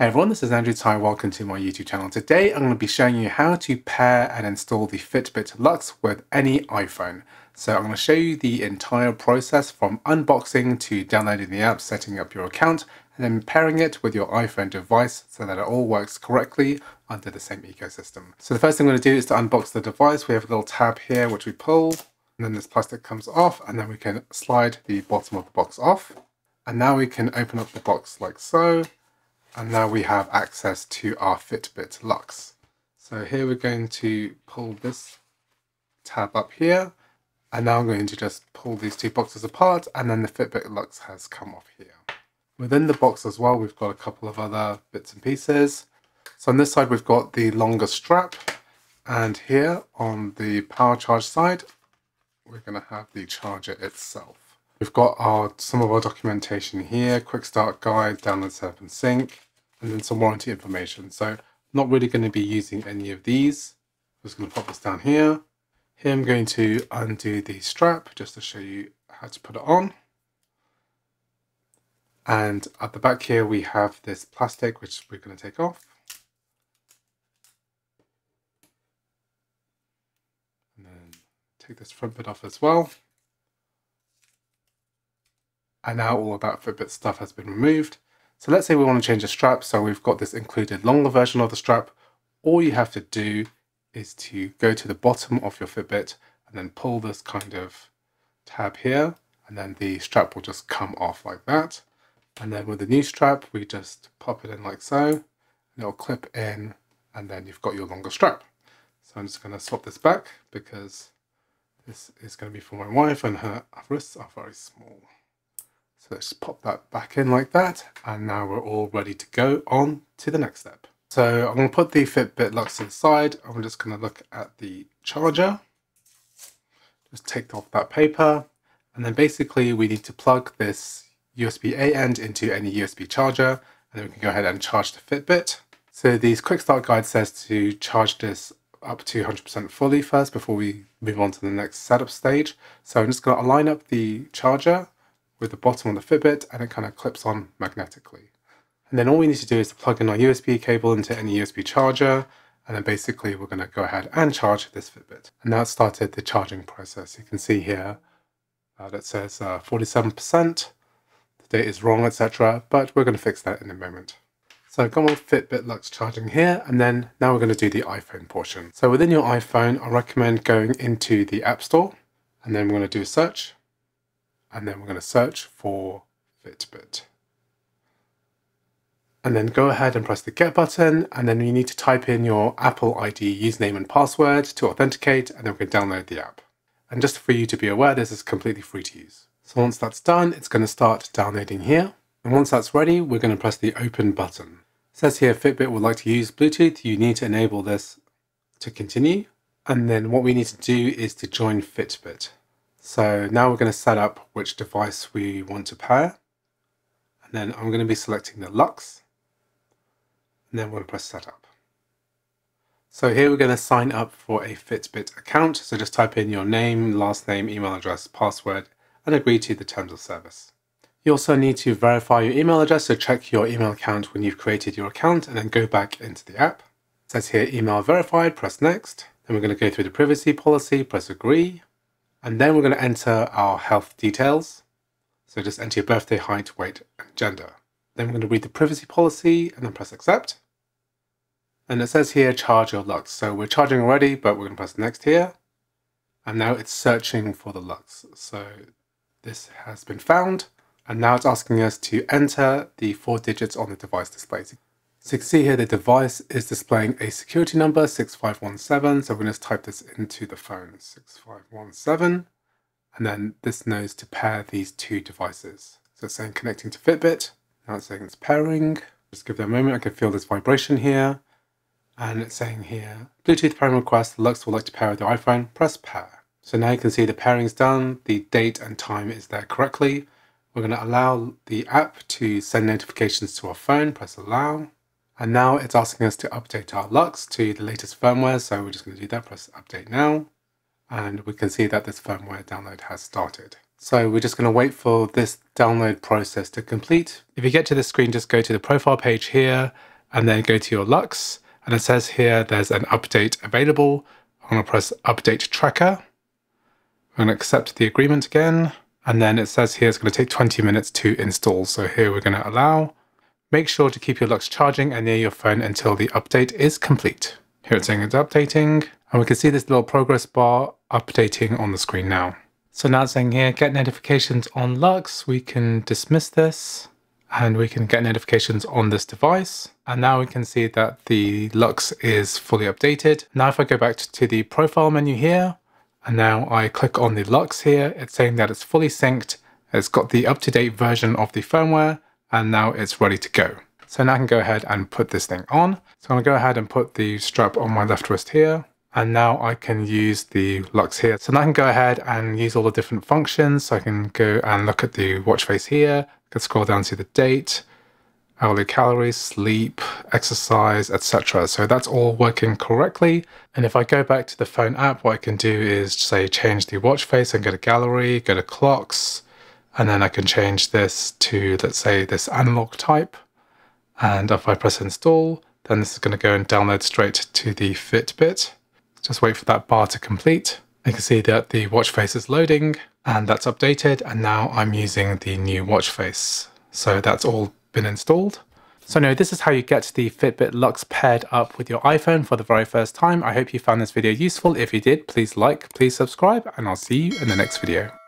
Hey everyone, this is Andrew Tsai. Welcome to my YouTube channel. Today I'm going to be showing you how to pair and install the Fitbit Luxe with any iPhone. So I'm going to show you the entire process from unboxing to downloading the app, setting up your account, and then pairing it with your iPhone device so that it all works correctly under the same ecosystem. So the first thing I'm going to do is to unbox the device. We have a little tab here which we pull, and then this plastic comes off, and then we can slide the bottom of the box off. And now we can open up the box like so and now we have access to our Fitbit Luxe. So here we're going to pull this tab up here and now I'm going to just pull these two boxes apart and then the Fitbit Luxe has come off here. Within the box as well we've got a couple of other bits and pieces. So on this side we've got the longer strap and here on the power charge side we're going to have the charger itself. We've got our some of our documentation here, quick start guide, download set and sync, and then some warranty information. So not really going to be using any of these. I'm just going to pop this down here. Here I'm going to undo the strap just to show you how to put it on. And at the back here we have this plastic which we're going to take off. And then take this front bit off as well. And now all of that Fitbit stuff has been removed. So let's say we want to change the strap. So we've got this included longer version of the strap. All you have to do is to go to the bottom of your Fitbit and then pull this kind of tab here. And then the strap will just come off like that. And then with the new strap, we just pop it in like so. And it'll clip in and then you've got your longer strap. So I'm just going to swap this back because this is going to be for my wife and her wrists are very small. Let's pop that back in like that. And now we're all ready to go on to the next step. So I'm going to put the Fitbit Luxe to the side. I'm just going to look at the charger. Just take off that paper. And then basically we need to plug this USB-A end into any USB charger. And then we can go ahead and charge the Fitbit. So these quick start guide says to charge this up to 100% fully first before we move on to the next setup stage. So I'm just going to align up the charger with the bottom of the Fitbit and it kind of clips on magnetically. And then all we need to do is to plug in our USB cable into any USB charger and then basically we're going to go ahead and charge this Fitbit. And it started the charging process. You can see here uh, that says uh, 47%, the date is wrong, etc. But we're going to fix that in a moment. So come on Fitbit Luxe charging here, and then now we're going to do the iPhone portion. So within your iPhone, I recommend going into the App Store, and then we're going to do a search and then we're going to search for Fitbit. And then go ahead and press the get button and then you need to type in your Apple ID username and password to authenticate and then we can download the app. And just for you to be aware, this is completely free to use. So once that's done, it's going to start downloading here. And once that's ready, we're going to press the open button. It says here Fitbit would like to use Bluetooth. You need to enable this to continue. And then what we need to do is to join Fitbit. So now we're going to set up which device we want to pair. And then I'm going to be selecting the Luxe. And then we're going to press setup. So here we're going to sign up for a Fitbit account. So just type in your name, last name, email address, password, and agree to the terms of service. You also need to verify your email address, so check your email account when you've created your account and then go back into the app. It says here email verified, press next. Then we're going to go through the privacy policy, press agree. And then we're going to enter our health details. So just enter your birthday, height, weight, and gender. Then we're going to read the privacy policy and then press accept. And it says here, charge your Luxe. So we're charging already, but we're going to press next here. And now it's searching for the Luxe. So this has been found. And now it's asking us to enter the four digits on the device display. So you can see here the device is displaying a security number 6517. So we're going to type this into the phone 6517. And then this knows to pair these two devices. So it's saying connecting to Fitbit. Now it's saying it's pairing. Just give that a moment. I can feel this vibration here. And it's saying here, Bluetooth pairing request. Luxe would like to pair with your iPhone. Press pair. So now you can see the pairing's done. The date and time is there correctly. We're going to allow the app to send notifications to our phone. Press allow. And now it's asking us to update our Luxe to the latest firmware. So we're just going to do that, press update now. And we can see that this firmware download has started. So we're just going to wait for this download process to complete. If you get to the screen, just go to the profile page here and then go to your Luxe. And it says here there's an update available. I'm going to press Update Tracker. I'm going to accept the agreement again. And then it says here it's going to take 20 minutes to install. So here we're going to allow. Make sure to keep your Luxe charging and near your phone until the update is complete. Here it's saying it's updating. And we can see this little progress bar updating on the screen now. So now it's saying here, get notifications on Luxe. We can dismiss this and we can get notifications on this device. And now we can see that the Luxe is fully updated. Now if I go back to the profile menu here, and now I click on the Luxe here, it's saying that it's fully synced. It's got the up-to-date version of the firmware, and now it's ready to go. So now I can go ahead and put this thing on. So I'm gonna go ahead and put the strap on my left wrist here. And now I can use the Luxe here. So now I can go ahead and use all the different functions. So I can go and look at the watch face here. I can scroll down to the date, hourly calories, sleep, exercise, etc. So that's all working correctly. And if I go back to the phone app, what I can do is say change the watch face and go to gallery, go to clocks, and then I can change this to, let's say, this analog type. And if I press install, then this is going to go and download straight to the Fitbit. Just wait for that bar to complete. You can see that the watch face is loading and that's updated. And now I'm using the new watch face. So that's all been installed. So no, this is how you get the Fitbit Luxe paired up with your iPhone for the very first time. I hope you found this video useful. If you did, please like, please subscribe, and I'll see you in the next video.